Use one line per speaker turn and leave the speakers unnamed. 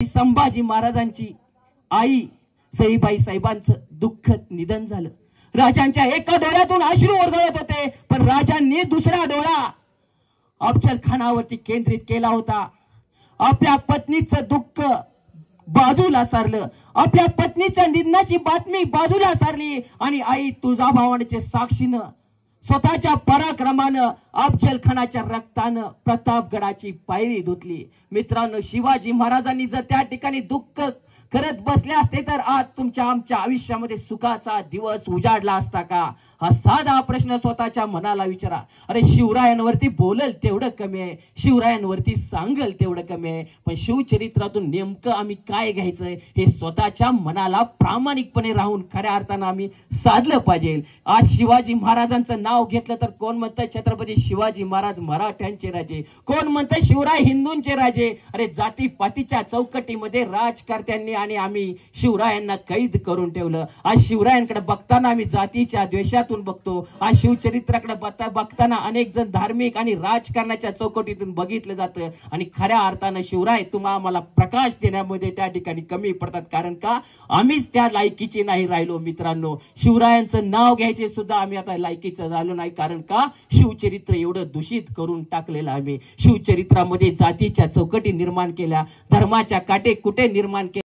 संभाजी महाराजांची आई सईबाई साहेबांचं दुःखद निधन झालं. राजांच्या एका डोळ्यातून अश्रू ओरगळत होते पण राजांनी दुसरा डोळा अफजल खानावरती केंद्रित केला होता. आपल्या पत्नीचं दुःख बाजूला सारलं. आपल्या पत्नीच्या निधनाची बातमी बाजूला सारली आणि आई तुळजाभवानीच्या साक्षीनं स्वतःच्या पराक्रमानं अफजलखानाच्या रक्तानं प्रतापगडाची पायरी धुतली. मित्रांनो शिवाजी महाराजांनी जर त्या ठिकाणी दुःख करत बसले असते तर आज तुमच्या आमच्या आयुष्यामध्ये सुखाचा दिवस उजाडला असता का? हा साधा प्रश्न स्वतःच्या मनाला विचारा. अरे शिवरायांवरती बोलल तेवढं कमी आहे. शिवरायांवरती सांगल तेवढं कमी आहे. पण शिवचरित्रातून नेमकं आम्ही काय घ्यायचंय हे स्वतःच्या मनाला प्रामाणिकपणे राहून खऱ्या अर्थानं आम्ही साधलं पाहिजे. आज शिवाजी महाराजांचं नाव घेतलं तर कोण म्हणतं छत्रपती शिवाजी महाराज मराठ्यांचे राजे? कोण म्हणतं शिवराय हिंदूंचे राजे? अरे जाती पातीच्या चौकटीमध्ये राजकर्त्यांनी आणि आम्ही शिवरायांना कैद करून ठेवलं. आज शिवरायांकडे बघताना आम्ही जातीच्या द्वेषातून बघतो. आज शिवचरित्राकडे बघताना अनेक जण धार्मिक आणि राजकारणाच्या चौकटीतून बघितलं जातं. आणि खऱ्या अर्थानं शिवराय तुम्हा आम्हाला प्रकाश देण्यामध्ये त्या ठिकाणी कमी पडतात. कारण का? आम्हीच त्या लायकीचे नाही राहिलो मित्रांनो. शिवरायांचं नाव घ्यायचे सुद्धा आम्ही आता लायकीचं झालो नाही. कारण का? शिवचरित्र एवढं दूषित करून टाकलेलं आम्ही. शिवचरित्रामध्ये जातीच्या चौकटी निर्माण केल्या धर्माच्या काटे कुठे निर्माण केल्या.